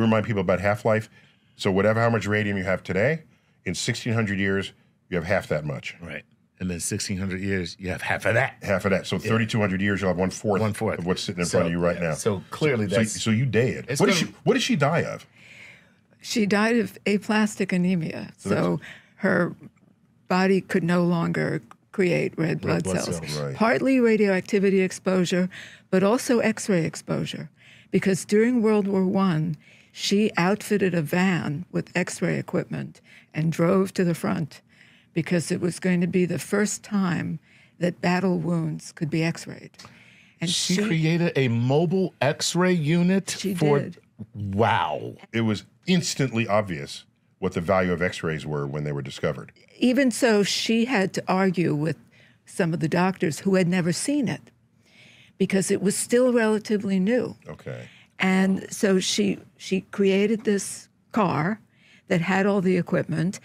to remind people about half life. So whatever how much radium you have today, in 1600 years, you have half that much. Right. And then 1600 years, you have half of that. Half of that. So 3200 years, you'll have one fourth, One fourth. of what's sitting in So, front of you right yeah, now. so clearly so, that's- so you dead. What did gonna- she What did she die of? She died of aplastic anemia, so her body could no longer create red blood, blood cells. cells. Right. Partly radioactivity exposure, but also X-ray exposure, because during World War One, she outfitted a van with X-ray equipment and drove to the front, because it was going to be the first time that battle wounds could be X-rayed. And She, created a mobile X-ray unit She for. did. Wow. It was instantly obvious what the value of X-rays were when they were discovered. even so, she had to argue with some of the doctors who had never seen it because it was still relatively new. Okay. And so she she created this car that had all the equipment